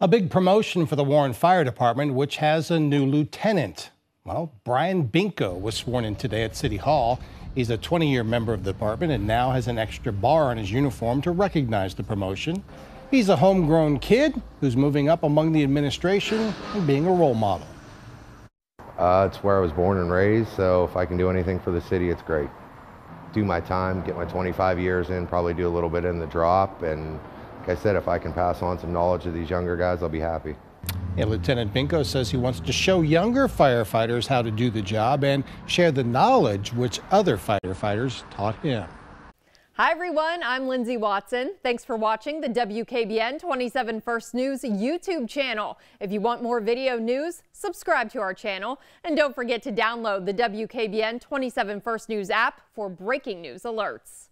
A big promotion for the Warren Fire Department, which has a new lieutenant. Well, Bryan Binko was sworn in today at City Hall. He's a 20 year member of the department and now has an extra bar on his uniform to recognize the promotion. He's a homegrown kid who's moving up among the administration and being a role model. Uh, it's where I was born and raised, so if I can do anything for the city, it's great. Do my time, get my 25 years in, probably do a little bit in the drop, and like I said, if I can pass on some knowledge to these younger guys, I'll be happy. Yeah, Lieutenant Binko says he wants to show younger firefighters how to do the job and share the knowledge which other firefighters taught him. Hi everyone, I'm Lindsay Watson. Thanks for watching the WKBN 27 First News YouTube channel. If you want more video news, subscribe to our channel and don't forget to download the WKBN 27 First News app for breaking news alerts.